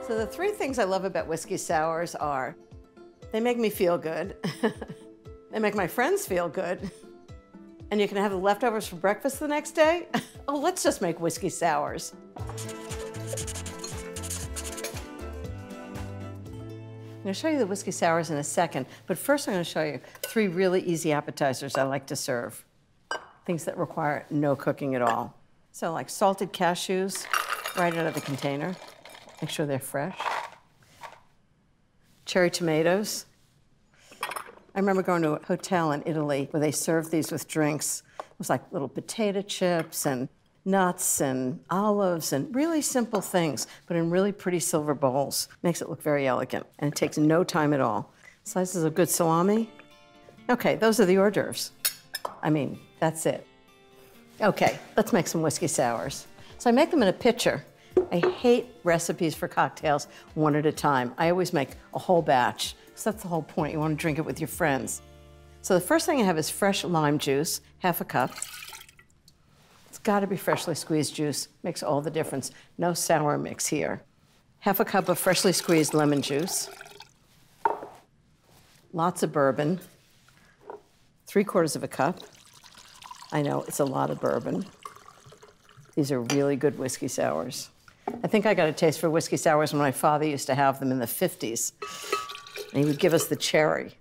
So the three things I love about whiskey sours are they make me feel good, they make my friends feel good, and you can have the leftovers for breakfast the next day. oh, let's just make whiskey sours. I'm going to show you the whiskey sours in a second, but first I'm going to show you three really easy appetizers I like to serve. Things that require no cooking at all. So like salted cashews right out of the container. Make sure they're fresh. Cherry tomatoes. I remember going to a hotel in Italy where they served these with drinks. It was like little potato chips and nuts and olives and really simple things, but in really pretty silver bowls. Makes it look very elegant, and it takes no time at all. Slices of good salami. Okay, those are the hors d'oeuvres. I mean, that's it. Okay, let's make some whiskey sours. So I make them in a pitcher. I hate recipes for cocktails one at a time. I always make a whole batch, because that's the whole point. You want to drink it with your friends. So the first thing I have is fresh lime juice, half a cup It's got to be freshly squeezed juice. Makes all the difference. No sour mix here. Half a cup of freshly squeezed lemon juice. Lots of bourbon. Three quarters of a cup. I know it's a lot of bourbon. These are really good whiskey sours. I think I got a taste for whiskey sours when my father used to have them in the 50s. And he would give us the cherry.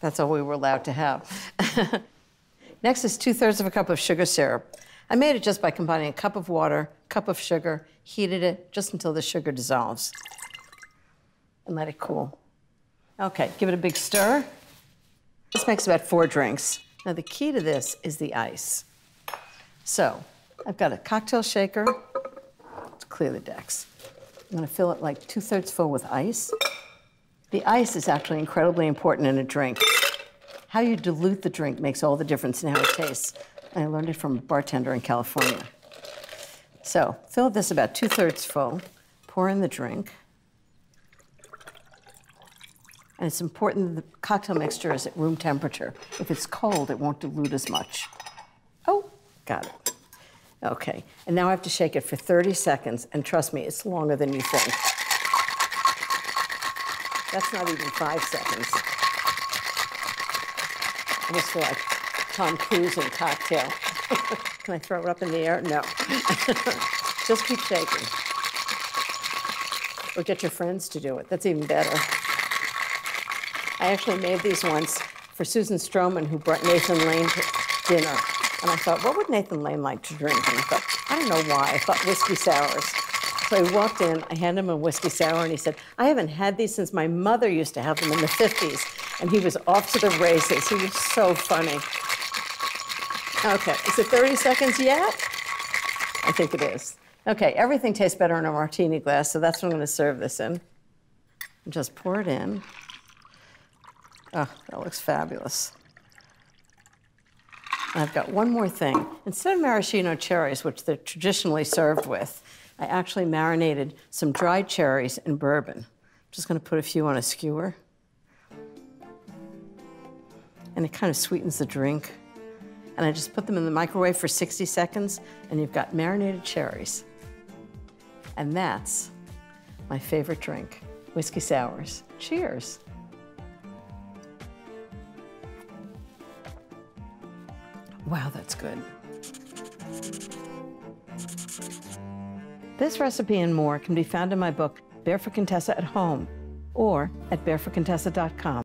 That's all we were allowed to have. Next is two thirds of a cup of sugar syrup. I made it just by combining a cup of water, cup of sugar, heated it just until the sugar dissolves, and let it cool. Okay, give it a big stir. This makes about four drinks. Now the key to this is the ice. So I've got a cocktail shaker clear the decks. I'm gonna fill it like two thirds full with ice. The ice is actually incredibly important in a drink. How you dilute the drink makes all the difference in how it tastes. I learned it from a bartender in California. So fill this about two thirds full, pour in the drink. And it's important that the cocktail mixture is at room temperature. If it's cold, it won't dilute as much. Oh, got it. Okay, and now I have to shake it for 30 seconds, and trust me, it's longer than you think. That's not even five seconds. I just feel like Tom Cruise in cocktail. Can I throw it up in the air? No. just keep shaking. Or get your friends to do it. That's even better. I actually made these once for Susan Stroman, who brought Nathan Lane to dinner. And I thought, what would Nathan Lane like to drink? And I thought, I don't know why. I thought whiskey sours. So I walked in, I handed him a whiskey sour, and he said, I haven't had these since my mother used to have them in the 50s and he was off to the races. He was so funny. Okay, is it 30 seconds yet? I think it is. Okay, everything tastes better in a martini glass, so that's what I'm going to serve this in. Just pour it in. Oh, that looks fabulous. I've got one more thing. Instead of maraschino cherries, which they're traditionally served with, I actually marinated some dried cherries in bourbon. I'm just going to put a few on a skewer and it kind of sweetens the drink. And I just put them in the microwave for 60 seconds, and you've got marinated cherries. And that's my favorite drink, whiskey sours. Cheers. Wow, that's good. This recipe and more can be found in my book, Barefoot Contessa at Home, or at barefootcontessa.com.